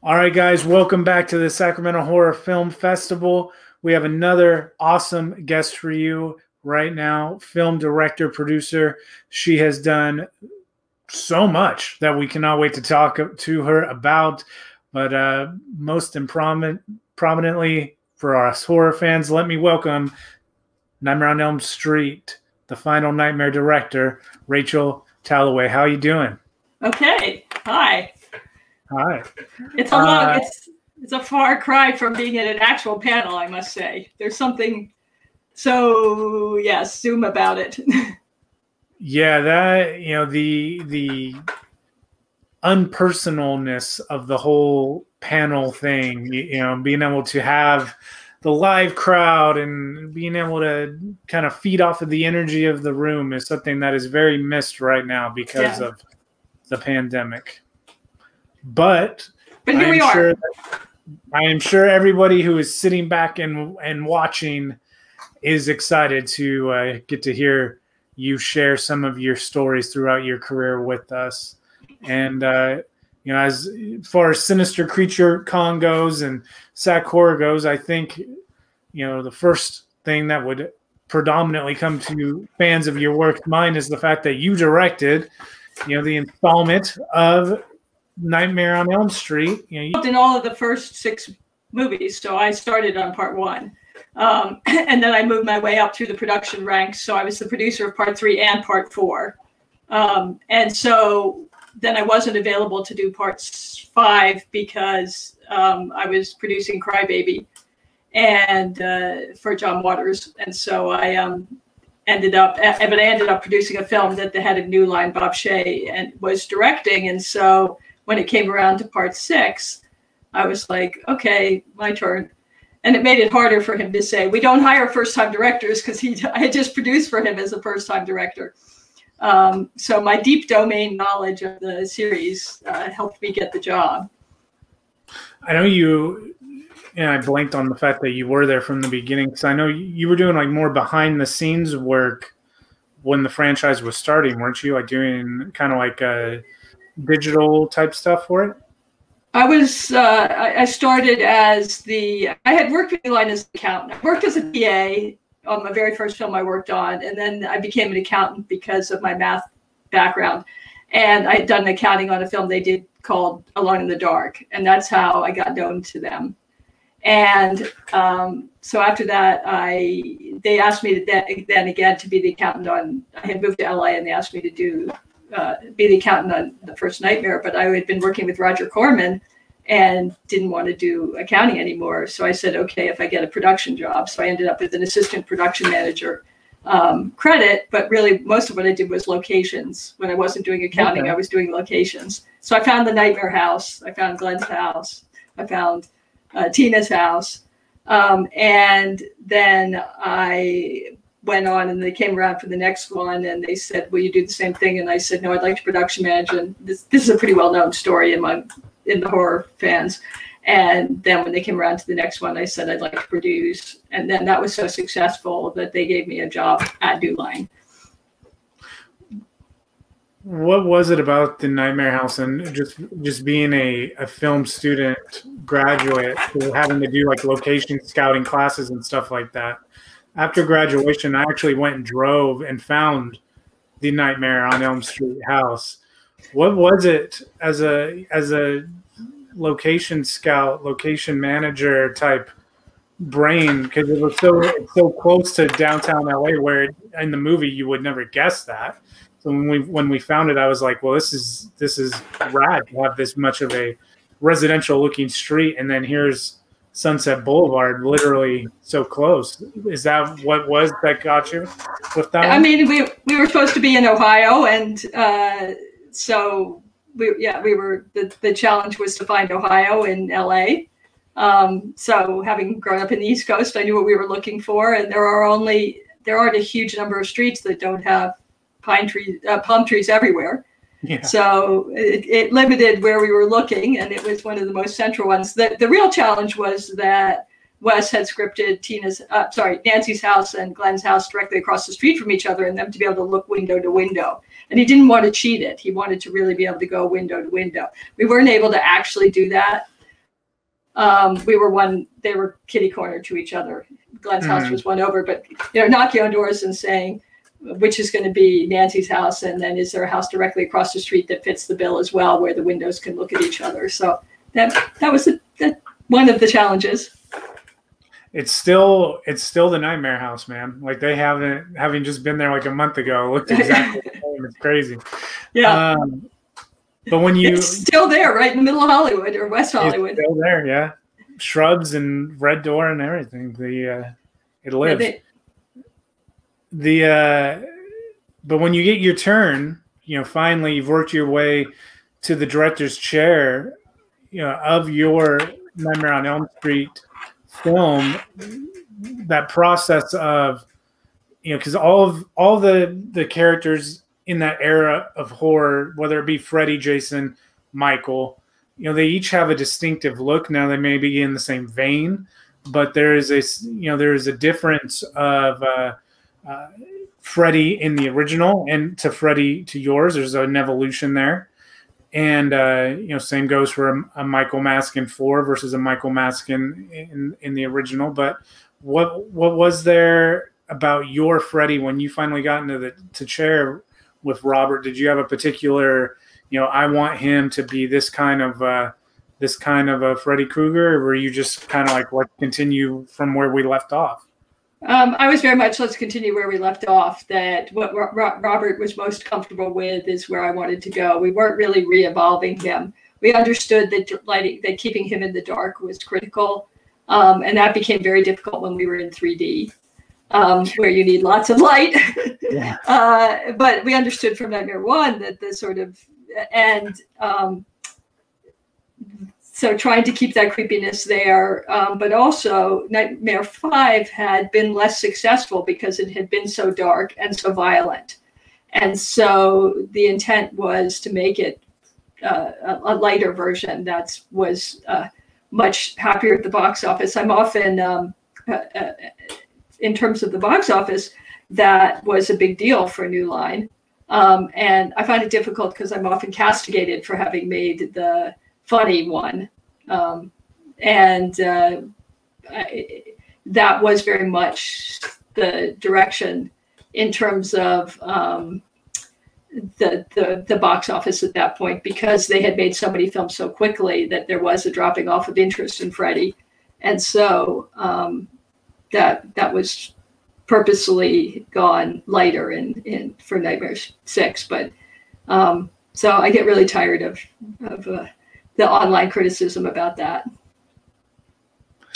All right, guys, welcome back to the Sacramento Horror Film Festival. We have another awesome guest for you right now film director, producer. She has done so much that we cannot wait to talk to her about. But uh, most prominent, prominently for us horror fans, let me welcome Nightmare on Elm Street, the final Nightmare director, Rachel Talalay. How are you doing? Okay. Hi. Hi. It's a long, uh, it's it's a far cry from being in an actual panel, I must say. There's something so yes, Zoom about it. yeah, that you know the the unpersonalness of the whole panel thing. You, you know, being able to have the live crowd and being able to kind of feed off of the energy of the room is something that is very missed right now because yeah. of the pandemic. But, but here we are. Sure I am sure everybody who is sitting back and and watching is excited to uh, get to hear you share some of your stories throughout your career with us. And uh, you know, as far as Sinister Creature Con goes and Sac Horror goes, I think you know the first thing that would predominantly come to fans of your work mind is the fact that you directed, you know, the installment of Nightmare on Elm Street. You know, in all of the first six movies, so I started on part one, um, and then I moved my way up through the production ranks. So I was the producer of part three and part four, um, and so then I wasn't available to do parts five because um, I was producing Crybaby and uh, for John Waters, and so I um, ended up, but I ended up producing a film that the head of New Line, Bob Shaye, and was directing, and so when it came around to part six, I was like, okay, my turn. And it made it harder for him to say, we don't hire first time directors because he I had just produced for him as a first time director. Um, so my deep domain knowledge of the series uh, helped me get the job. I know you, and I blanked on the fact that you were there from the beginning because I know you were doing like more behind the scenes work when the franchise was starting, weren't you? Like doing kind of like a digital type stuff for it? I was uh, I started as the I had worked with Line as an accountant. I worked as a PA on my very first film I worked on, and then I became an accountant because of my math background. And I had done accounting on a film they did called Alone in the Dark, and that's how I got known to them. And um, so after that, I they asked me to then, then again to be the accountant on. I had moved to LA, and they asked me to do uh, be the accountant on the first nightmare, but I had been working with Roger Corman and didn't want to do accounting anymore. So I said, okay, if I get a production job. So I ended up with an assistant production manager um, credit, but really most of what I did was locations. When I wasn't doing accounting, okay. I was doing locations. So I found the Nightmare House, I found Glenn's house, I found uh, Tina's house. Um, and then I went on and they came around for the next one and they said, "Will you do the same thing?" And I said, "No, I'd like to production manage." And this this is a pretty well known story among in the horror fans. And then when they came around to the next one, I said I'd like to produce. And then that was so successful that they gave me a job at New Line. What was it about the Nightmare House and just just being a, a film student graduate, having to do like location scouting classes and stuff like that? After graduation, I actually went and drove and found the Nightmare on Elm Street house. What was it as a as a location scout, location manager type brain? Because it was so so close to downtown LA, where in the movie you would never guess that. So when we when we found it, I was like, well, this is this is rad to have this much of a residential looking street, and then here's Sunset Boulevard, literally so close. Is that what was that got you with that? I mean, we we were supposed to be in Ohio, and uh, so we yeah we were the the challenge was to find Ohio in LA. Um, so having grown up in the East Coast, I knew what we were looking for, and there are only there aren't a huge number of streets that don't have pine trees, uh, palm trees everywhere. Yeah. So it, it, limited where we were looking, and it was one of the most central ones. The, the real challenge was that Wes had scripted Tina's, uh, sorry, Nancy's house and Glenn's house directly across the street from each other, and them to be able to look window to window. And he didn't want to cheat it. He wanted to really be able to go window to window. We weren't able to actually do that, um, we were one. They were kitty corner to each other. Glenn's mm-hmm. house was one over, but you know, knocking on doors and saying which is going to be Nancy's house, and then is there a house directly across the street that fits the bill as well, where the windows can look at each other. So that that was a, that, one of the challenges. It's still it's still the nightmare house, man. Like they haven't having just been there like a month ago. Looked exactly the same. It's crazy. Yeah. Um, but when you it's still there, right in the middle of Hollywood or West Hollywood. still there, yeah. Shrubs and red door and everything. The uh, it lives. Yeah, they, the uh, but when you get your turn, you know, finally you've worked your way to the director's chair, you know, of your Nightmare on Elm Street film. That process of, you know, because all of all the the characters in that era of horror, whether it be Freddy, Jason, Michael, you know, they each have a distinctive look. Now they may be in the same vein, but there is a you know there is a difference of. Uh, uh, Freddy in the original and to Freddy to yours. There's an evolution there. And uh, you know, same goes for a, a, Michael Maskin four versus a Michael Maskin in in the original. But what what was there about your Freddy when you finally got into the to chair with Robert? Did you have a particular, you know, I want him to be this kind of uh, this kind of a Freddy Krueger, or were you just kind of like, continue from where we left off? Um, I was very much, let's continue where we left off, that what Robert was most comfortable with is where I wanted to go. We weren't really re evolving him. We understood that lighting, that keeping him in the dark was critical. Um, and that became very difficult when we were in 3D, um, where you need lots of light. yeah. uh, but we understood from Nightmare One that the sort of, and um, so trying to keep that creepiness there um, but also nightmare 5 had been less successful because it had been so dark and so violent. And so the intent was to make it uh, a, a, lighter version that was uh, much happier at the box office. I'm often um, uh, uh in terms of the box office that was a big deal for new line. Um, and i find it difficult because i'm often castigated for having made the funny one. Um, and uh, I, that was very much the direction in terms of um, the, the the box office at that point because they had made so many films so quickly that there was a dropping off of interest in Freddy, and so um, that that was purposely gone lighter in in for Nightmare Six. But um, so I get really tired of of uh, the online criticism about that.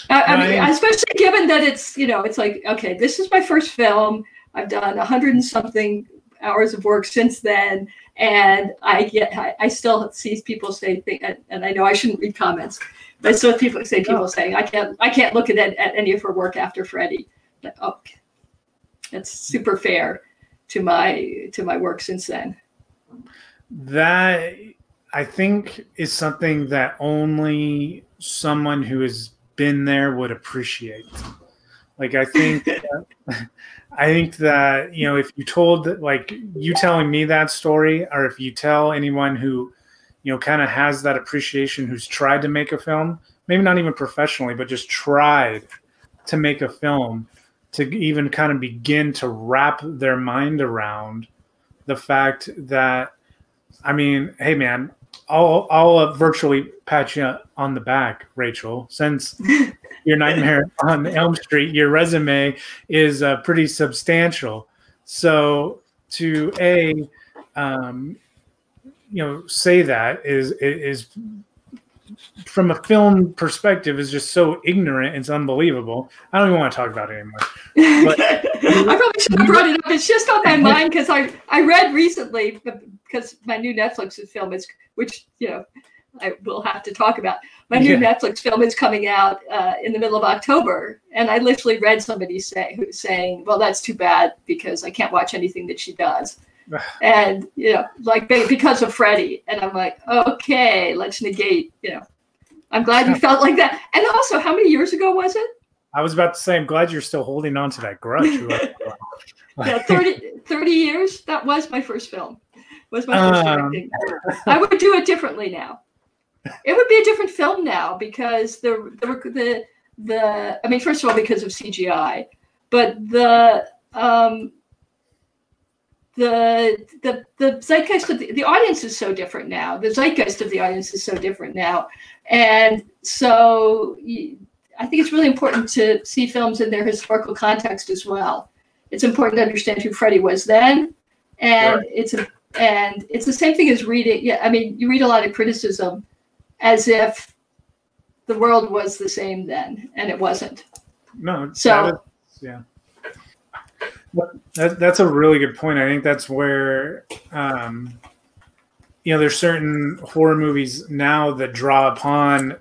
I, I mean, especially given that it's you know it's like okay, this is my first film. I've done a hundred and something hours of work since then, and I get I, I still see people say thing and I know I shouldn't read comments, but I still people say people oh. saying I can't I can't look at, at any of her work after Freddy. But, oh, that's super fair to my to my work since then. That I think is something that only someone who has been there would appreciate. Like I think that, I think that you know if you told like you telling me that story or if you tell anyone who you know kind of has that appreciation who's tried to make a film, maybe not even professionally but just tried to make a film to even kind of begin to wrap their mind around the fact that I mean, hey man, I'll I'll uh, virtually pat you on the back, Rachel. Since your nightmare on Elm Street, your resume is uh, pretty substantial. So to a, um, you know, say that is is from a film perspective is just so ignorant. It's unbelievable. I don't even want to talk about it anymore. But, I probably should have brought it up. It's just on my mind because I I read recently because my new Netflix film is which you know I will have to talk about. My new yeah. Netflix film is coming out uh, in the middle of October, and I literally read somebody say who's saying, "Well, that's too bad because I can't watch anything that she does." and you know, like because of Freddy. and I'm like, okay, let's negate. You know, I'm glad you felt like that. And also, how many years ago was it? I was about to say, I'm glad you're still holding on to that grudge. yeah, 30, 30 years. That was my first film was my first um. I would do it differently now. it would be a different film now because the the the, the I mean, first of all, because of CGI, but the um, the the the zeitgeist of the, the audience is so different now. The zeitgeist of the audience is so different now, and so I think it's really important to see films in their historical context as well. It's important to understand who Freddy was then, and right. it's a and it's the same thing as reading. Yeah, I mean, you read a lot of criticism as if the world was the same then, and it wasn't. No, so is, yeah. That, that's a really good point. I think that's where, um, you know, there's certain horror movies now that draw upon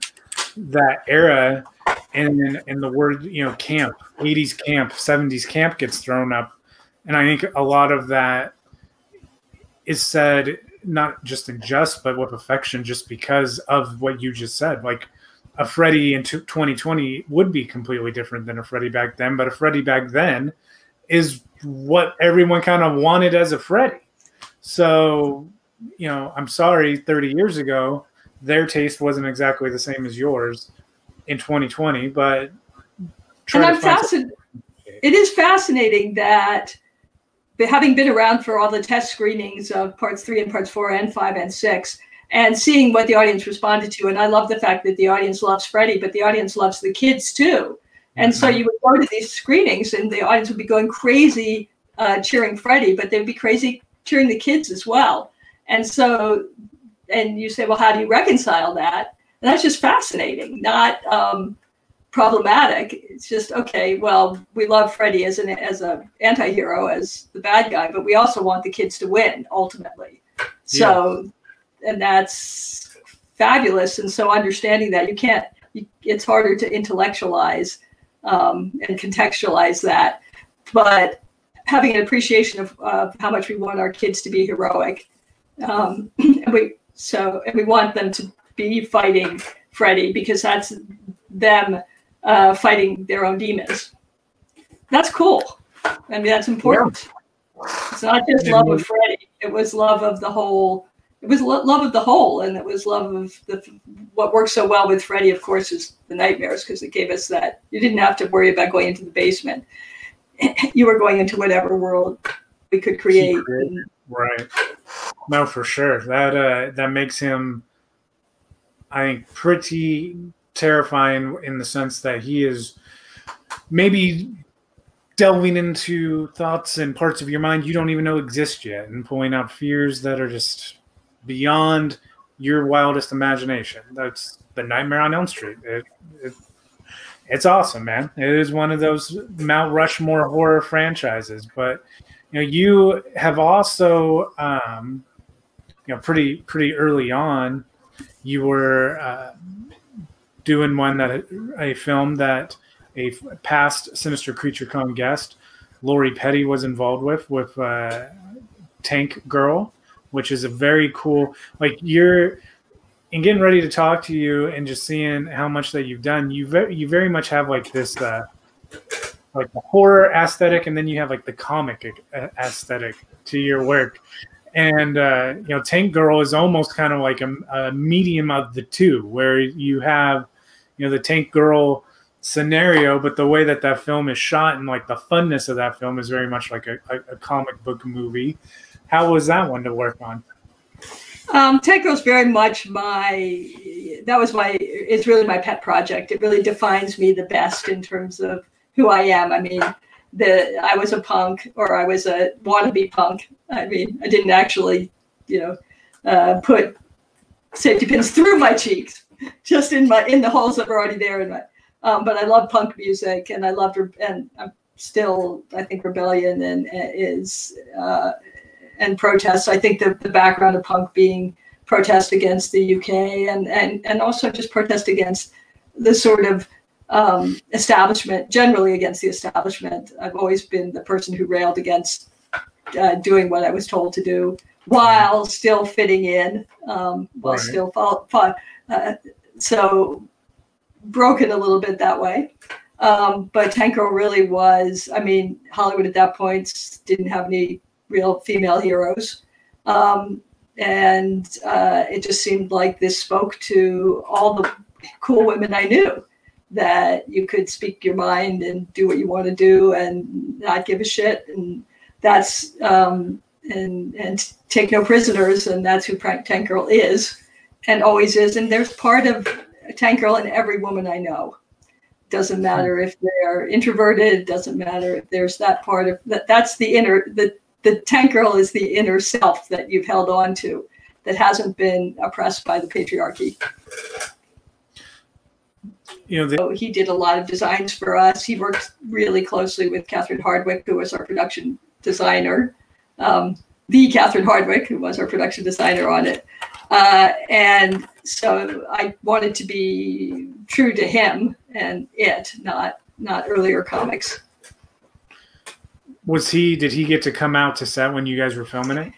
that era, and and the word you know camp, 80s camp, 70s camp gets thrown up, and I think a lot of that is said not just in jest, but with affection, just because of what you just said. Like a Freddy in 2020 would be completely different than a Freddy back then, but a Freddy back then is what everyone kind of wanted as a Freddy. So, you know, I'm sorry, 30 years ago, their taste wasn't exactly the same as yours in 2020, but and I'm fascinated. It is fascinating that having been around for all the test screenings of parts three and parts four and five and six, and seeing what the audience responded to. And I love the fact that the audience loves Freddy, but the audience loves the kids too. And so mm-hmm. you would go to these screenings, and the audience would be going crazy uh, cheering Freddy, but they'd be crazy cheering the kids as well. And so, and you say, well, how do you reconcile that? And that's just fascinating, not um, problematic. It's just okay. Well, we love Freddy as an as a anti-hero, as the bad guy, but we also want the kids to win ultimately. So, yeah. and that's fabulous. And so, understanding that you can't, you, it's harder to intellectualize um, and contextualize that. But having an appreciation of, of how much we want our kids to be heroic, um, and we so and we want them to be fighting Freddy because that's them uh, fighting their own demons. That's cool. I mean, that's important. Yeah. It's not just love of Freddy; it was love of the whole it was love of the whole, and it was love of the what works so well with Freddy, of course, is the nightmares because it gave us that you didn't have to worry about going into the basement. you were going into whatever world we could create. Right. No, for sure. That uh, that makes him, I think, pretty terrifying in the sense that he is maybe delving into thoughts and parts of your mind you don't even know exist yet and pulling out fears that are just beyond your wildest imagination. That's the Nightmare on Elm Street. It, it, it's awesome, man. It is one of those Mount Rushmore horror franchises. But you know, you have also, um, you know, pretty pretty early on, you were uh, doing one that a film that a past Sinister Creature Con guest, Lori Petty, was involved with with uh, Tank Girl which is a very cool like you're in getting ready to talk to you and just seeing how much that you've done you very you very much have like this uh like the horror aesthetic and then you have like the comic aesthetic to your work and uh you know tank girl is almost kind of like a, a medium of the two where you have you know the tank girl scenario but the way that that film is shot and like the funness of that film is very much like a, a, comic book movie how was that one to work on? Um, Girl's very much my, that was my, it's really my pet project. It really defines me the best in terms of who I am. I mean, the I was a punk or I was a wannabe punk. I mean, I didn't actually, you know, uh, put safety pins through my cheeks, just in my in the holes that were already there. In my, um, but I love punk music, and I loved and I'm still I think rebellion and is uh, and protests. I think the, the background of punk being protest against the UK and, and, and also just protest against the sort of um, establishment, generally against the establishment. I've always been the person who railed against uh, doing what I was told to do while still fitting in, um, while right. still fall, fall, uh, so broken a little bit that way. Um, but Tank Girl really was, I mean, Hollywood at that point didn't have any real female heroes. Um, and uh, it just seemed like this spoke to all the cool women I knew that you could speak your mind and do what you want to do and not give a shit and that's um, and and take no prisoners and that's who Tank Girl is and always is and there's part of Tank Girl in every woman I know. Doesn't matter if they're introverted doesn't matter if there's that part of that that's the inner the the tank girl is the inner self that you've held on to that hasn't been oppressed by the patriarchy. You know the- so he did a lot of designs for us. He worked really closely with Catherine Hardwicke who was our production designer um, the Catherine Hardwicke who was our production designer on it. Uh, and so i wanted to be true to him and it not not earlier comics. Was he did he get to come out to set when you guys were filming it?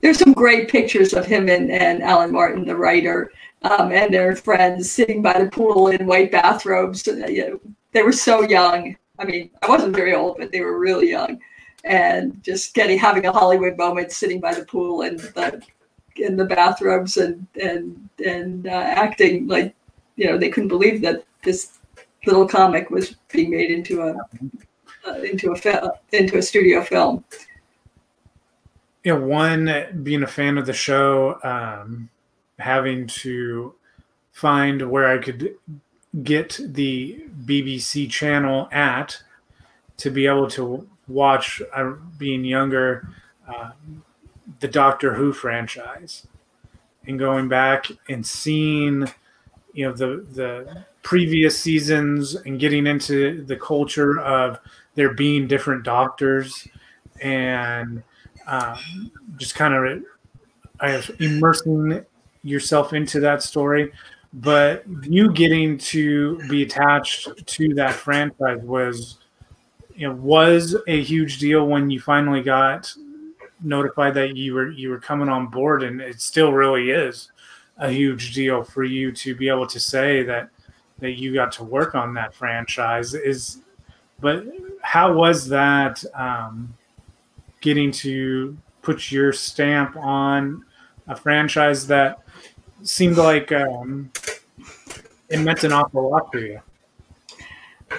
There's some great pictures of him and, and alan martin the writer um, and their friends sitting by the pool in white bathrobes. Uh, you know, they were so young. I mean i wasn't very old but they were really young and just getting having a hollywood moment sitting by the pool and the in the bathrobes and and and uh, acting like you know they couldn't believe that this little comic was being made into a uh, into a into a studio film. Yeah, one being a fan of the show, um, having to find where I could get the BBC channel at to be able to watch, uh, being younger, uh, the Doctor Who franchise, and going back and seeing, you know, the the previous seasons and getting into the culture of there being different doctors and um, just kind of uh, immersing yourself into that story. But you getting to be attached to that franchise was, know, was a huge deal when you finally got notified that you were you were coming on board, and it still really is a huge deal for you to be able to say that that you got to work on that franchise. Is but how was that um, getting to put your stamp on a franchise that seemed like um, it meant an awful lot to you?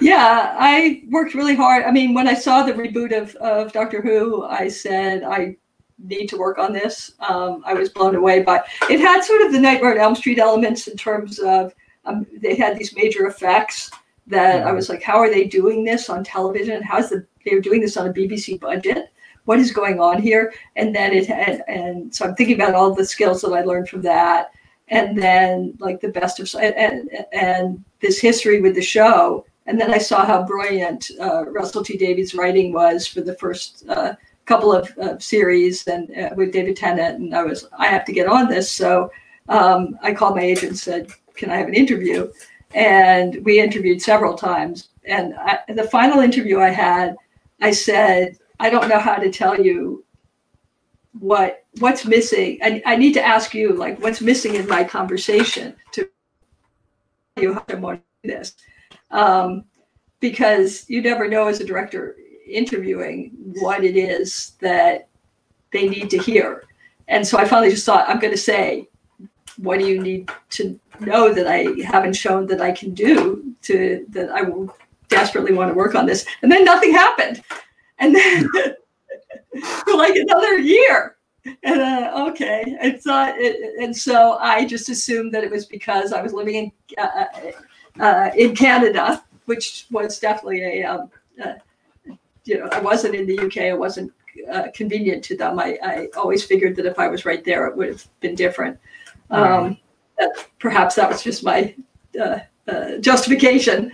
Yeah, I worked really hard. I mean, when I saw the reboot of, of Doctor Who, I said, I need to work on this. Um, I was blown away by it. Had sort of the Nightmare on Elm Street elements in terms of um, they had these major effects that I was like, how are they doing this on television? How's the they're doing this on a BBC budget? What is going on here? And then it had, and so I'm thinking about all the skills that I learned from that, and then like the best of and and this history with the show, and then I saw how brilliant uh, Russell T Davies' writing was for the first uh, couple of uh, series, and uh, with David Tennant, and I was I have to get on this, so um, I called my agent and said, can I have an interview? and we interviewed several times. And I, the final interview I had, I said, I don't know how to tell you what what's missing. I, I need to ask you, like, what's missing in my conversation to you how to do this, um, because you never know as a director interviewing what it is that they need to hear. And so I finally just thought, I'm going to say, what do you need to know that I haven't shown that I can do to that I will desperately want to work on this. And then nothing happened. And then for like another year. And uh, okay, and so it, and so I just assumed that it was because I was living in uh, uh, in Canada, which was definitely a um, uh, you know I wasn't in the UK. It wasn't uh, convenient to them. I, I always figured that if I was right there, it would have been different. Um, that perhaps that was just my uh, uh, justification.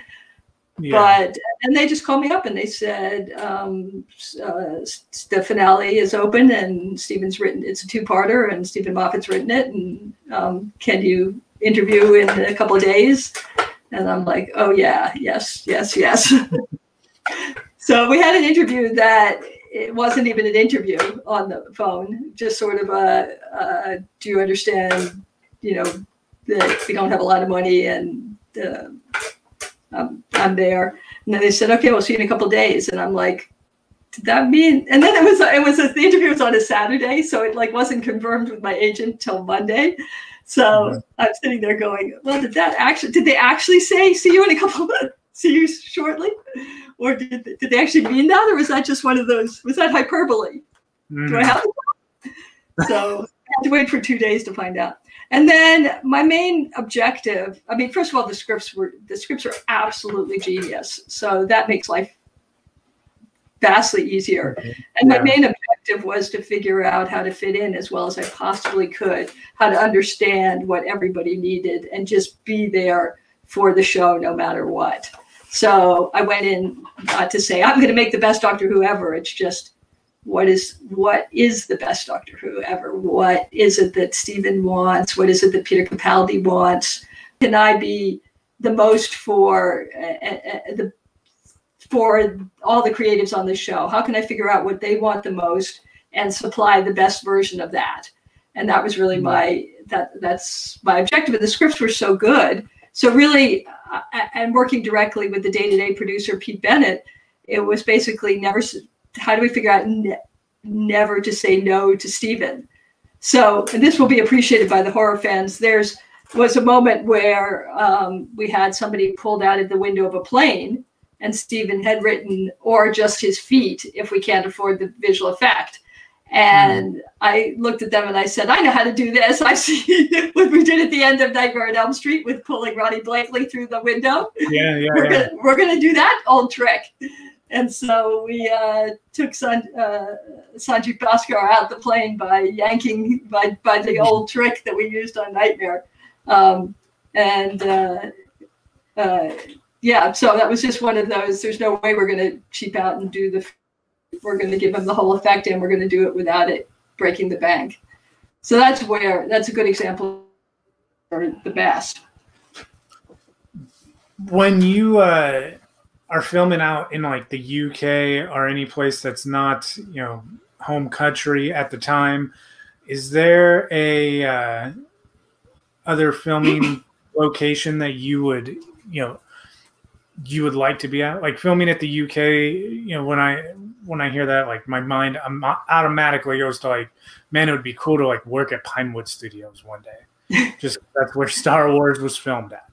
Yeah. But and they just called me up and they said um, uh, the finale is open and Steven's written it's a two-parter and Steven Moffat's written it and um, can you interview in a couple of days? And I'm like, oh yeah, yes, yes, yes. so we had an interview that it wasn't even an interview on the phone, just sort of a, a do you understand, you know, that we don't have a lot of money and uh, I'm, I'm there. And then they said, okay, we'll see you in a couple days. And I'm like, did that mean? And then it was it was the interview was on a Saturday, so it like wasn't confirmed with my agent till Monday. So mm-hmm. I'm sitting there going, well, did that actually? Did they actually say see you in a couple of months? See you shortly, or did did they actually mean that, or was that just one of those? Was that hyperbole? Mm-hmm. Do I have? so I had to wait for two days to find out. And then my main objective, I mean, first of all, the scripts were the scripts are absolutely genius. So that makes life vastly easier. And my main objective was to figure out how to fit in as well as I possibly could, how to understand what everybody needed and just be there for the show no matter what. So I went in not to say I'm going to make the best Doctor Who ever. It's just what is what is the best Doctor Who ever? What is it that Steven wants? What is it that Peter Capaldi wants? Can I be the most for uh, uh, the for all the creatives on the show? How can I figure out what they want the most and supply the best version of that? And that was really my that that's my objective. And the scripts were so good. So really, uh, and working directly with the day-to-day producer Pete Bennett, it was basically never how do we figure out ne- never to say no to Steven? So, and this will be appreciated by the horror fans. There's was a moment where um, we had somebody pulled out of the window of a plane, and Steven had written, or just his feet if we can't afford the visual effect. And mm. I looked at them and I said, I know how to do this. I see what we did at the end of Nightmare on Elm Street with pulling Ronee Blakley through the window. Yeah, yeah. We're yeah. gonna we're gonna do that old trick. And so we uh, took San, uh, Sanjeev Bhaskar out the plane by yanking by, by the old trick that we used on Nightmare. Um, and uh, uh, yeah, so that was just one of those. There's no way we're going to cheap out and do the. We're going to give them the whole effect, and we're going to do it without it breaking the bank. So that's where that's a good example for the best. When you uh, are filming out in like the UK or any place that's not you know home country at the time, is there a uh, other filming location that you would you know you would like to be at like filming at the uk you know when i when i hear that like my mind automatically goes to like man it would be cool to like work at pinewood studios one day. Just that's where star wars was filmed at.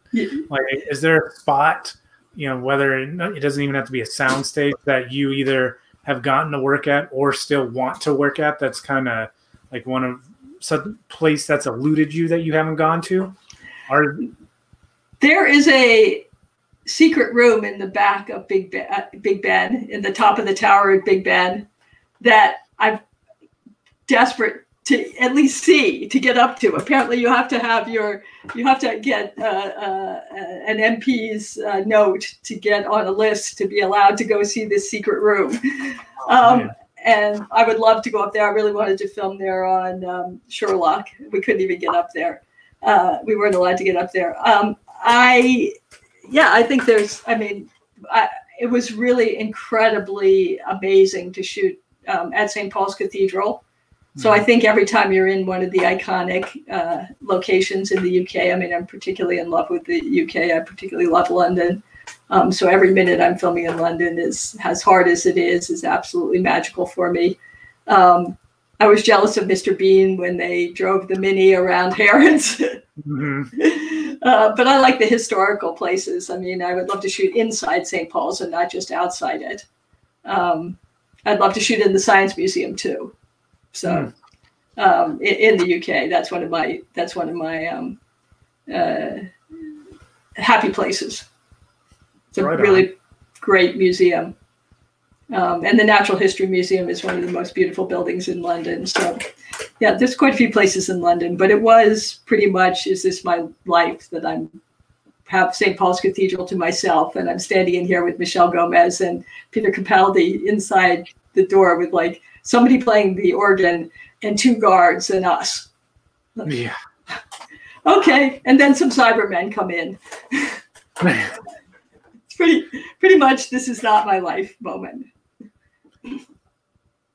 Like is there a spot you know whether it doesn't even have to be a sound stage that you either have gotten to work at or still want to work at that's kind of like one of some place that's eluded you that you haven't gone to? Are there is a secret room in the back of big ben, uh, big ben in the top of the tower at big ben that i'm desperate to at least see to get up to. Apparently, you have to have your you have to get uh, uh, an MP's uh, note to get on a list to be allowed to go see this secret room. Oh, um, and I would love to go up there. I really wanted to film there on um, Sherlock. We couldn't even get up there. Uh, we weren't allowed to get up there. Um, I, yeah, I think there's. I mean, I, it was really incredibly amazing to shoot um, at St. Paul's Cathedral. So I think every time you're in one of the iconic uh, locations in the UK, I mean, I'm particularly in love with the UK. I particularly love London. Um, so every minute I'm filming in London is as hard as it is, is absolutely magical for me. Um, I was jealous of Mr. Bean when they drove the Mini around Harrods. mm-hmm. uh, but I like the historical places. I mean, I would love to shoot inside St. Paul's and not just outside it. Um, I'd love to shoot in the Science Museum too. So mm. um, in, in, the UK, that's one of my that's one of my um, uh, happy places. It's a right really great museum. Um, and the Natural History Museum is one of the most beautiful buildings in London. So, yeah, there's quite a few places in London, but it was pretty much is this my life that I'm have St. Paul's Cathedral to myself, and I'm standing in here with Michelle Gomez and Peter Capaldi inside the door with like somebody playing the organ and two guards and us. Yeah. okay, and then some Cybermen come in. it's pretty pretty much this is not my life moment.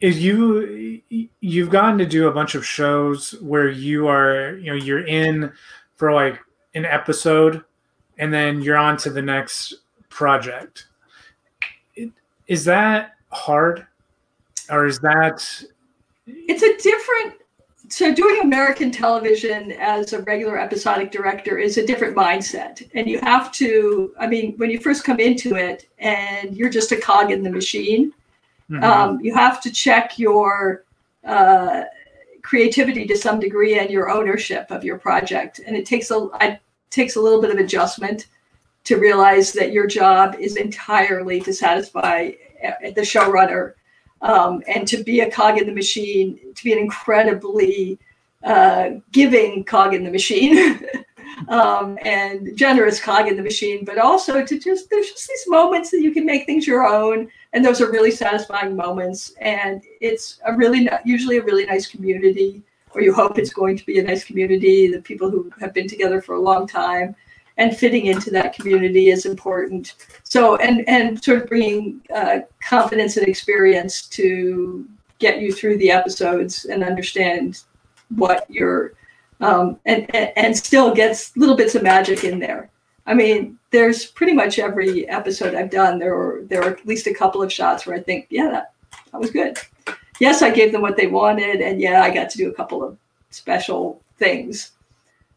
Is you you've gotten to do a bunch of shows where you are you know you're in for like an episode and then you're on to the next project. Is that hard or is that? It's a different. So doing American television as a regular episodic director is a different mindset, and you have to. I mean, when you first come into it, and you're just a cog in the machine, mm-hmm. um, you have to check your. Uh, creativity to some degree and your ownership of your project and it takes a it takes a little bit of adjustment to realize that your job is entirely to satisfy uh, the showrunner um, and to be a cog in the machine, to be an incredibly uh, giving cog in the machine um, and generous cog in the machine, but also to just, there's just these moments that you can make things your own. And those are really satisfying moments. And it's a really, usually a really nice community, or you hope it's going to be a nice community, the people who have been together for a long time and fitting into that community is important. So, and and sort of bringing uh, confidence and experience to get you through the episodes and understand what you're, um, and, and still gets little bits of magic in there. I mean, there's pretty much every episode I've done. There were there are at least a couple of shots where I think, yeah, that that was good. Yes, I gave them what they wanted, and yeah, I got to do a couple of special things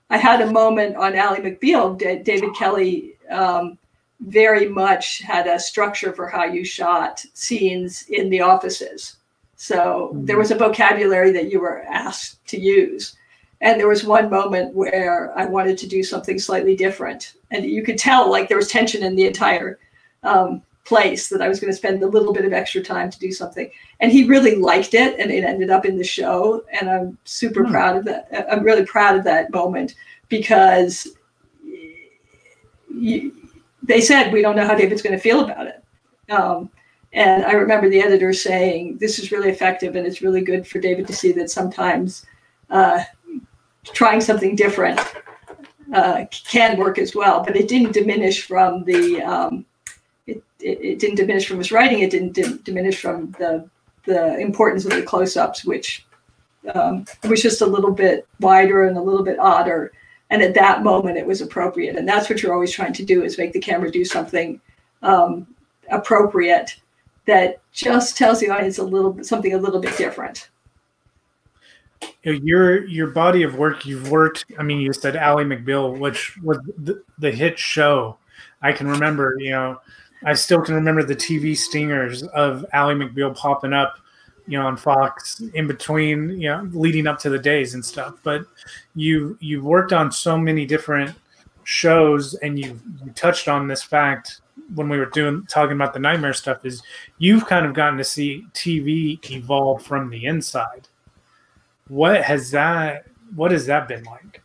I had a moment on Ally McBeal. David Kelley um, very much had a structure for how you shot scenes in the offices. So mm-hmm. there was a vocabulary that you were asked to use. And there was one moment where I wanted to do something slightly different. And you could tell like there was tension in the entire um, place that I was going to spend a little bit of extra time to do something. And he really liked it and it ended up in the show. And I'm super mm. proud of that. I'm really proud of that moment because you, they said, we don't know how David's going to feel about it. Um, and I remember the editor saying, this is really effective and it's really good for David to see that sometimes uh, trying something different uh, can work as well. But it didn't diminish from the um, it, it didn't diminish from his writing. It didn't dim, diminish from the the importance of the close-ups, which um, was just a little bit wider and a little bit odder. And at that moment, it was appropriate. And that's what you're always trying to do is make the camera do something um, appropriate that just tells the audience a little something a little bit different. Your your body of work you've worked. I mean, you said Ally McBeal, which was the, the hit show. I can remember, you know, I still can remember the TV stingers of Ally McBeal popping up, you know, on Fox in between, you know, leading up to the days and stuff. But you you've worked on so many different shows, and you you touched on this fact when we were doing talking about the nightmare stuff. Is you've kind of gotten to see TV evolve from the inside. What has that? What has that been like?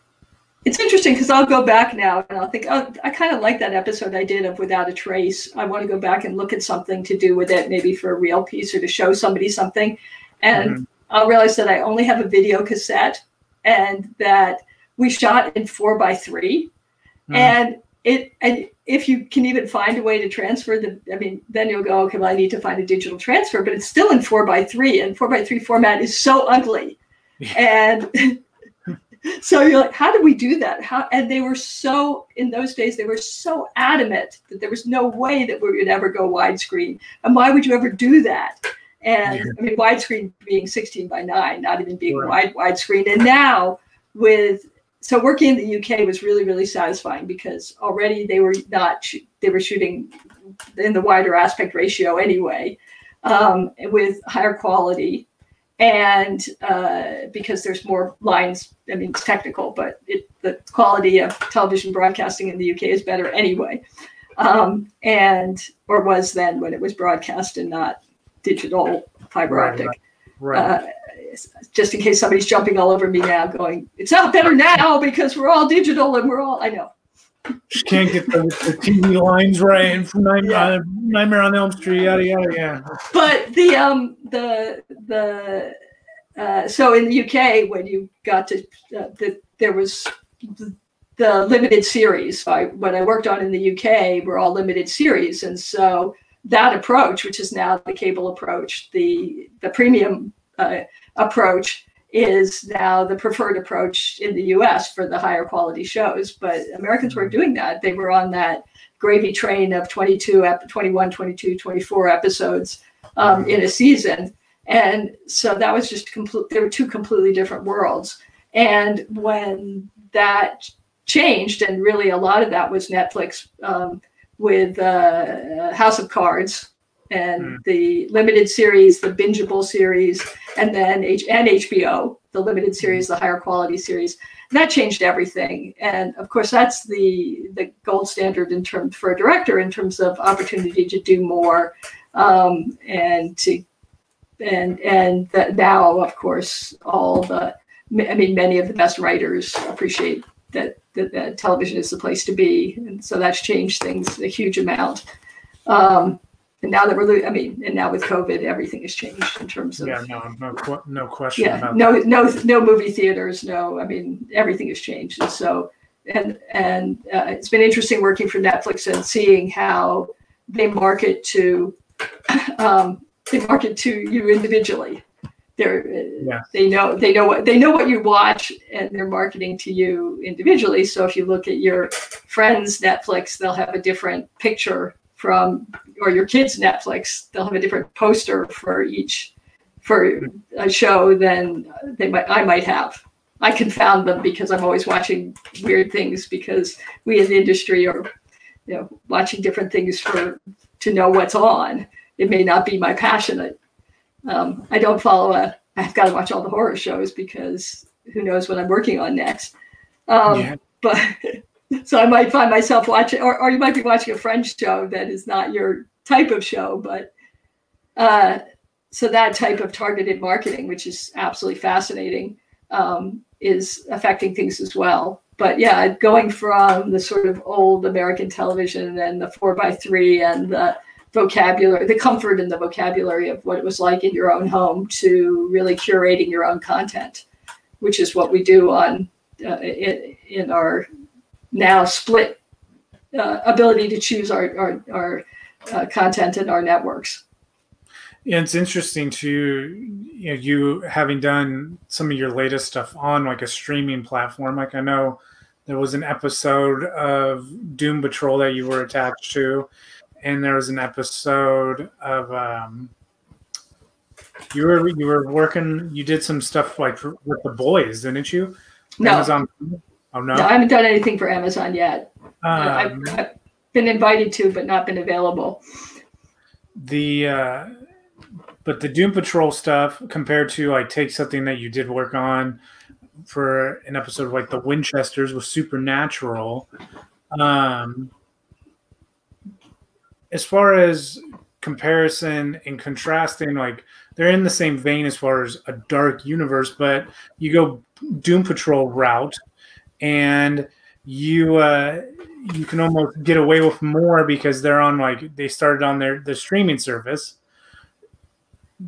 it's interesting because I'll go back now and I'll think, oh, I kind of like that episode I did of Without a Trace. I want to go back and look at something to do with it, maybe for a real piece or to show somebody something. And mm-hmm. I'll realize that I only have a video cassette and that we shot in four by 3 mm-hmm. And it and if you can even find a way to transfer the i mean then you'll go okay well i need to find a digital transfer but it's still in four by three and four by three format is so ugly and so you're like, how did we do that? How and they were so in those days they were so adamant that there was no way that we would ever go widescreen. And why would you ever do that? And yeah. I mean widescreen being 16 by 9, not even being right. wide widescreen. And now with so working in the UK was really really satisfying because already they were not they were shooting in the wider aspect ratio anyway um, with higher quality and uh, because there's more lines i mean it's technical but it, the quality of television broadcasting in the uk is better anyway. Um, and or was then when it was broadcast and not digital fiber right, optic. right, right. Uh, just in case somebody's jumping all over me now going it's not better now because we're all digital and we're all i know just can't get the, the TV lines right from Nightmare, yeah. uh, Nightmare on Elm Street, yada yada. Yeah. But the um the the uh, so in the UK when you got to uh, the, there was the, the limited series. I, what I worked on in the UK were all limited series, and so that approach, which is now the cable approach, the the premium uh, approach, is now the preferred approach in the US for the higher quality shows. But Americans weren't doing that. They were on that gravy train of 22, 21, 22, 24 episodes um, in a season. And so that was just complete. There were two completely different worlds. And when that changed, and really a lot of that was Netflix um, with uh, House of Cards and mm. the limited series, the bingeable series, and then H- and HBO, the limited series, the higher quality series. That changed everything, and of course, that's the the gold standard in terms for a director in terms of opportunity to do more um, and to and and that now, of course, all the I mean, many of the best writers appreciate that, that, that television is the place to be, and so that's changed things a huge amount. Um, and now that we're, I mean, and now with COVID, everything has changed in terms of. Yeah, no, no, no question. Yeah, no, that. no, no movie theaters. No, I mean, everything has changed, and so, and and uh, it's been interesting working for Netflix and seeing how they market to, um, they market to you individually. They're, yeah. they know they know what they know what you watch, and they're marketing to you individually. So if you look at your friends' Netflix, they'll have a different picture from or your kids Netflix, they'll have a different poster for each for a show than they might I might have. I confound them because I'm always watching weird things because we in the industry are you know watching different things for to know what's on. It may not be my passion. Um, I don't follow a. I've got to watch all the horror shows because who knows what I'm working on next. Um, yeah. But so I might find myself watching, or, or you might be watching a French show that is not your type of show, but uh, so that type of targeted marketing, which is absolutely fascinating, um, is affecting things as well. But yeah, going from the sort of old American television and the four by three and the vocabulary, the comfort and the vocabulary of what it was like in your own home to really curating your own content, which is what we do on uh, in, in our now split uh, ability to choose our our, our uh, content and our networks. Yeah, it's interesting to you know you having done some of your latest stuff on like a streaming platform. Like I know there was an episode of Doom Patrol that you were attached to, and there was an episode of um, you were you were working. You did some stuff like with the boys, didn't you? No. Amazon Oh no. no I haven't done anything for Amazon yet. Um, I've, I've, been invited to, but not been available. The uh, but the Doom Patrol stuff compared to like take something that you did work on for an episode of like the Winchesters was Supernatural. Um, as far as comparison and contrasting, like they're in the same vein as far as a dark universe, but you go Doom Patrol route and you uh, you can almost get away with more because they're on like they started on their the streaming service.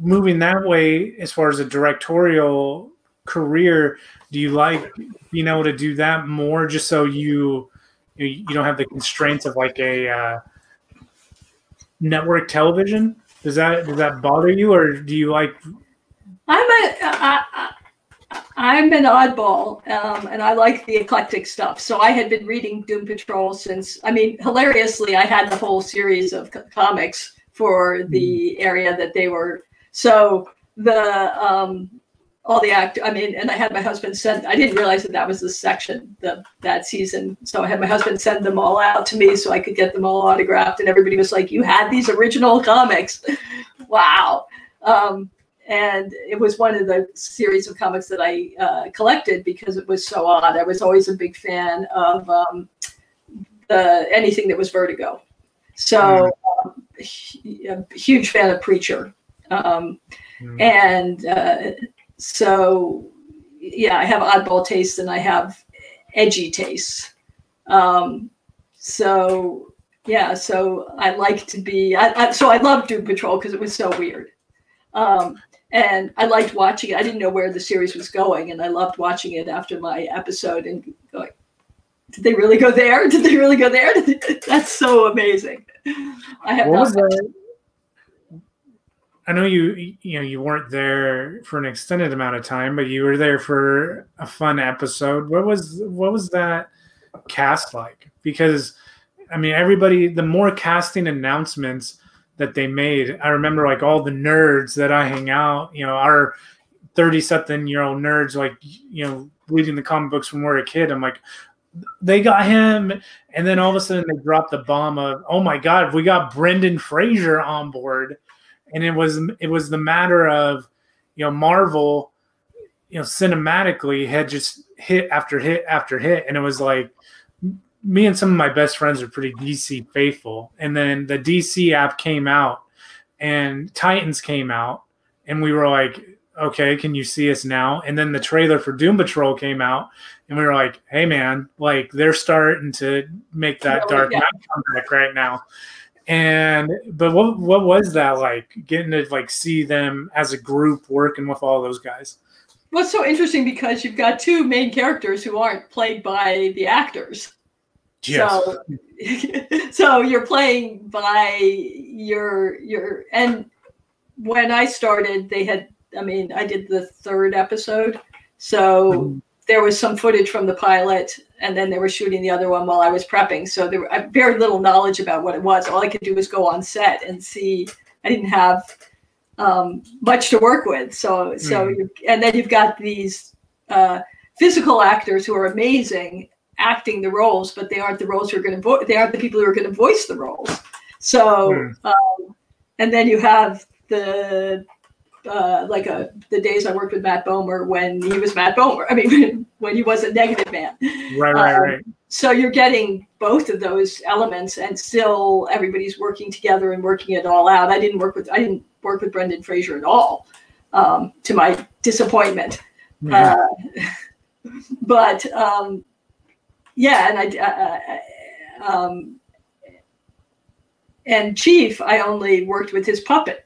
Moving that way, as far as a directorial career, do you like being able to do that more, just so you you don't have the constraints of like a uh, network television? Does that does that bother you, or do you like? I'm a I, I'm an oddball, um, and I like the eclectic stuff. So I had been reading Doom Patrol since. I mean, hilariously, I had the whole series of comics for the hmm. area that they were. So the um, all the act. I mean, and I had my husband send. I didn't realize that that was the section the that season. So I had my husband send them all out to me so I could get them all autographed. And everybody was like, "You had these original comics? wow!" Um, and it was one of the series of comics that I uh, collected because it was so odd. I was always a big fan of um, the anything that was Vertigo, so um, a huge fan of Preacher, um, mm. and uh, so yeah, I have oddball tastes and I have edgy tastes. Um, so yeah, so I like to be. I, I, so I love Doom Patrol because it was so weird. Um, and I liked watching it. I didn't know where the series was going, and I loved watching it after my episode and going, "Did they really go there? Did they really go there?" That's so amazing. I have what was that? I know you you know you weren't there for an extended amount of time, but you were there for a fun episode. What was what was that cast like? Because I mean, everybody the more casting announcements that they made. I remember like all the nerds that I hang out, you know, our 30 something year old nerds, like, you know, reading the comic books when we are a kid. I'm like, they got him. And then all of a sudden they dropped the bomb of, oh my God, we got Brendan Fraser on board. And it was, it was the matter of, you know, Marvel, you know, cinematically had just hit after hit after hit. And it was like, me and some of my best friends are pretty DC faithful. And then the DC app came out and Titans came out. And we were like, okay, can you see us now? And then the trailer for Doom Patrol came out, and we were like, hey man, like they're starting to make that oh, Dark Knight comeback right now. And but what what was that like getting to like see them as a group working with all those guys? Well, it's so interesting because you've got two main characters who aren't played by the actors. Yes. So, so you're playing by your your and when I started, they had. I mean, I did the third episode, so mm-hmm. there was some footage from the pilot, and then they were shooting the other one while I was prepping. So there, were, I very little knowledge about what it was. All I could do was go on set and see. I didn't have um, much to work with. So, so, mm. you, and then you've got these uh, physical actors who are amazing, acting the roles, but they aren't the roles who are going to vo- they aren't the people who are going to voice the roles. So, mm. um, and then you have the uh, like a, uh, the days I worked with Matt Bomer when he was Matt Bomer. I mean, when, when he was a negative man. Right, right, um, right. So you're getting both of those elements, and still everybody's working together and working it all out. I didn't work with I didn't work with Brendan Fraser at all, um, to my disappointment. Yeah. Uh, but um, yeah, and I, uh, uh, um, and Chief, I only worked with his puppet.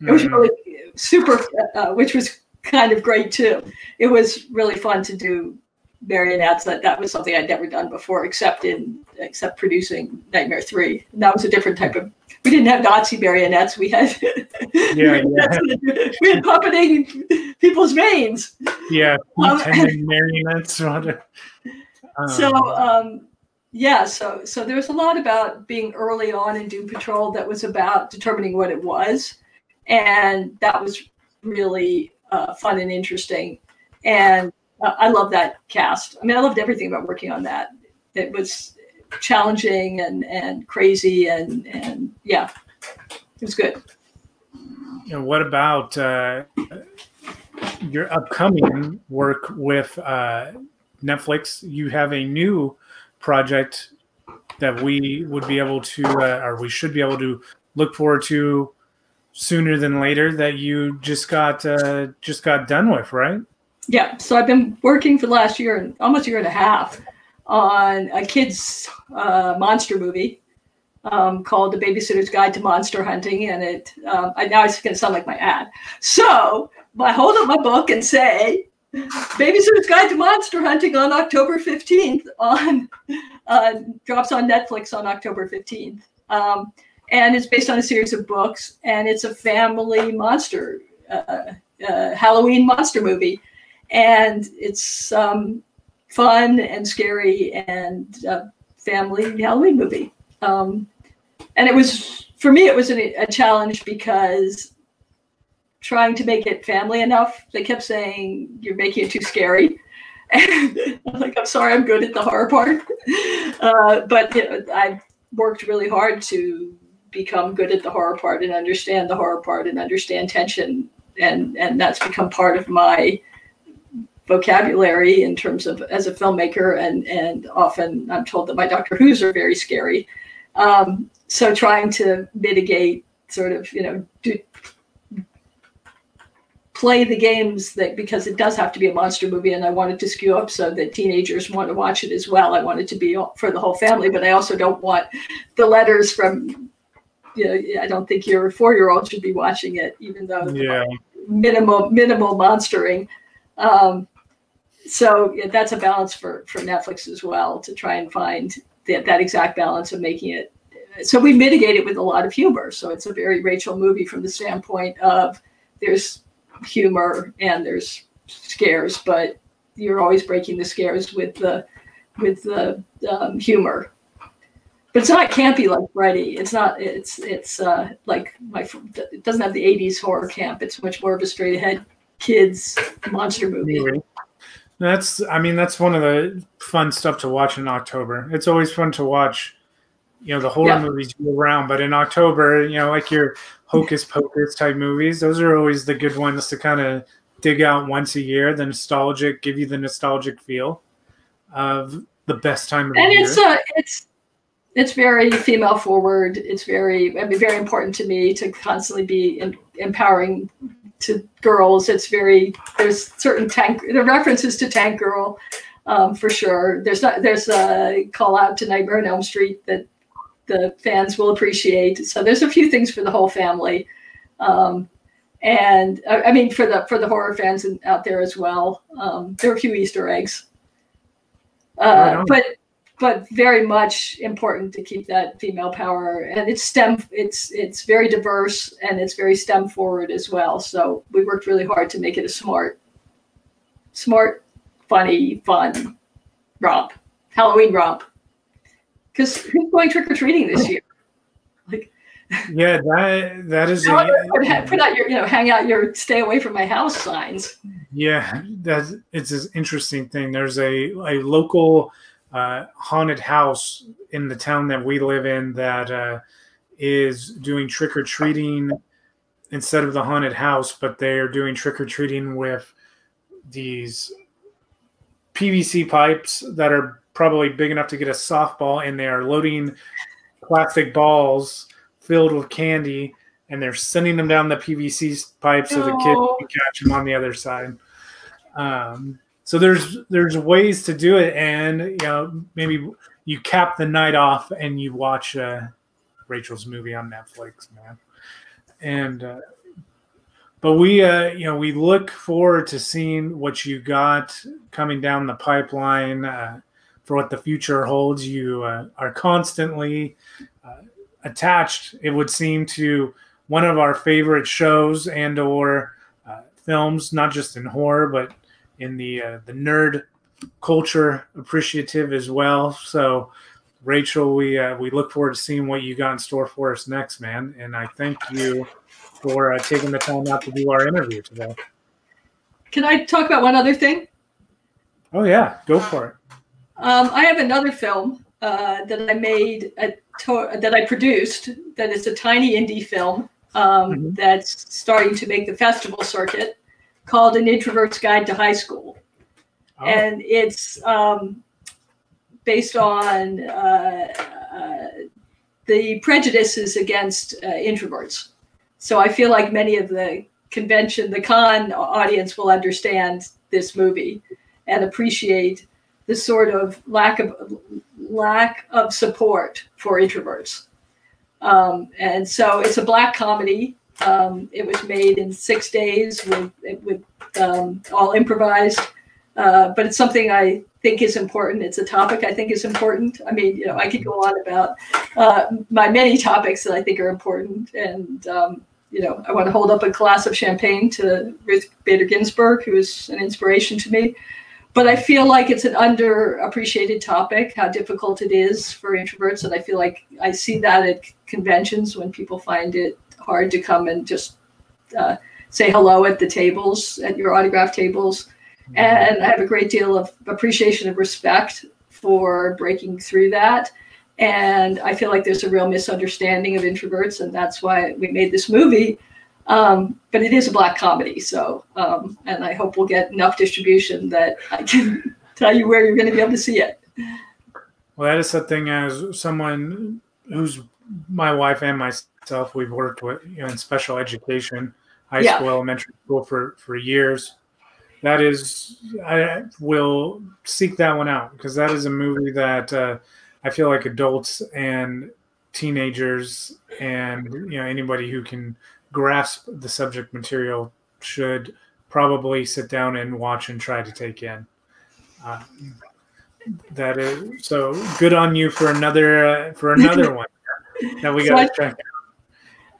It was mm-hmm. really super, uh, which was kind of great too. It was really fun to do marionettes. That that was something I'd never done before, except in except producing Nightmare Three. And that was a different type of. We didn't have Nazi marionettes. We had yeah, yeah. we had puppeting people's veins. Yeah, um, marionettes. So um, yeah, so so there was a lot about being early on in Doom Patrol that was about determining what it was, and that was really uh, fun and interesting. And uh, I love that cast. I mean, I loved everything about working on that. It was challenging and and crazy and and yeah, it was good. And what about uh, your upcoming work with uh, Netflix? You have a new project that we would be able to, uh, or we should be able to look forward to sooner than later. That you just got uh, just got done with, right? Yeah. So I've been working for the last year, and almost a year and a half, on a kids uh, monster movie um, called The Babysitter's Guide to Monster Hunting, and it um, I, now it's going to sound like my ad. So I hold up my book and say, Babysitter's Guide to Monster Hunting on October 15th on uh, drops on Netflix on October 15th. Um, and it's based on a series of books, and it's a family monster, uh, uh, Halloween monster movie and it's um, fun and scary and family Halloween movie. Um, and it was for me, it was a, a challenge because trying to make it family enough. They kept saying you're making it too scary. And I'm like, I'm sorry, I'm good at the horror part. Uh, but you know, I worked really hard to become good at the horror part and understand the horror part and understand tension. And, and that's become part of my vocabulary in terms of as a filmmaker, and and often I'm told that my Doctor Who's are very scary. Um, so trying to mitigate, sort of, you know, do, play the games that because it does have to be a monster movie, and I wanted to skew up so that teenagers want to watch it as well. I wanted it to be for the whole family, but I also don't want the letters from. You know, I don't think your four-year-old should be watching it, even though yeah. minimal minimal monstering. Um, so yeah, that's a balance for for Netflix as well to try and find that, that exact balance of making it. So we mitigate it with a lot of humor. So it's a very Rachel movie from the standpoint of there's humor and there's scares, but you're always breaking the scares with the with the um, humor. but it's not campy like Freddy. It's not. It's it's uh, like my. It doesn't have the '80s horror camp. It's much more of a straight ahead kids monster movie. That's. I mean, that's one of the fun stuff to watch in October. It's always fun to watch. You know the horror yeah. movies year round, but in October, you know, like your hocus pocus type movies, those are always the good ones to kind of dig out once a year. The nostalgic, give you the nostalgic feel of the best time of and the year. And it's uh, it's it's very female forward. It's very, I mean, very important to me to constantly be in, empowering to girls. It's very, there's certain tank, the references to Tank Girl um, for sure. There's not, there's a call out to Nightmare on Elm Street that the fans will appreciate. So there's a few things for the whole family. Um, and I mean, for the, for the horror fans out there as well. Um, there are a few Easter eggs. Uh, but but very much important to keep that female power and it's stem it's it's very diverse and it's very stem forward as well so we worked really hard to make it a smart smart funny fun romp halloween romp because who's going trick-or-treating this year? Like yeah that that is a, put out your you know hang out your stay away from my house signs? Yeah that's it's an interesting thing. There's a a local uh, haunted house in the town that we live in that uh, is doing trick or treating instead of the haunted house, but they're doing trick or treating with these PVC pipes that are probably big enough to get a softball, and they are loading plastic balls filled with candy, and they're sending them down the PVC pipe so the kid can catch them on the other side. Um, so there's there's ways to do it, and you know maybe you cap the night off and you watch uh, Rachel's movie on Netflix, man. And uh, but we uh, you know we look forward to seeing what you got coming down the pipeline uh, for what the future holds. You uh, are constantly uh, attached, it would seem, to one of our favorite shows and or uh, films, not just in horror, but in the uh, the nerd culture appreciative as well. So, Rachel, we uh, we look forward to seeing what you got in store for us next, man. And I thank you for uh, taking the time out to do our interview today. Can I talk about one other thing? Oh yeah, go for it. Um, I have another film uh, that I made that I produced that is a tiny indie film um, mm-hmm. that's starting to make the festival circuit called An Introvert's Guide to High School. Oh. And it's um, based on uh, uh, the prejudices against uh, introverts. So I feel like many of the convention, the con audience will understand this movie and appreciate the sort of lack of lack of support for introverts. Um, and so it's a black comedy um, it was made in six days with with um, all improvised, uh, but it's something I think is important. It's a topic I think is important. I mean, you know, I could go on about uh, my many topics that I think are important, and um, you know, I want to hold up a glass of champagne to Ruth Bader Ginsburg, who is an inspiration to me. But I feel like it's an underappreciated topic, how difficult it is for introverts. And I feel like I see that at conventions when people find it hard to come and just uh, say hello at the tables, at your autograph tables. Mm-hmm. And I have a great deal of appreciation and respect for breaking through that. And I feel like there's a real misunderstanding of introverts, and that's why we made this movie. Um, but it is a black comedy, so um, and I hope we'll get enough distribution that I can tell you where you're going to be able to see it. Well, that is something as someone who's my wife and myself, we've worked with you know, in special education, high yeah. school, elementary school for for years. That is, I will seek that one out because that is a movie that uh, I feel like adults and teenagers and you know anybody who can grasp the subject material should probably sit down and watch and try to take in. Uh, that is so good on you for another uh, for another one that we got to check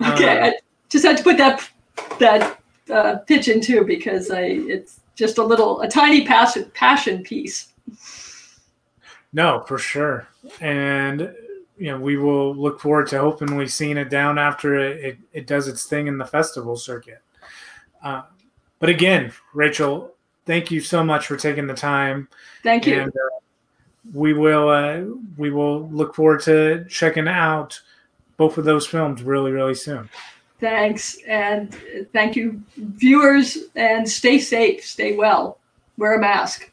out. Okay, uh, I just had to put that that uh, pitch in too because I it's just a little a tiny passion passion piece. No, for sure, and you know, we will look forward to hopefully seeing it down after it, it, it does its thing in the festival circuit. Uh, but again, Rachel, thank you so much for taking the time. Thank you. And, uh, we will uh, we will look forward to checking out both of those films really really soon. Thanks, and thank you, viewers, and stay safe, stay well, wear a mask.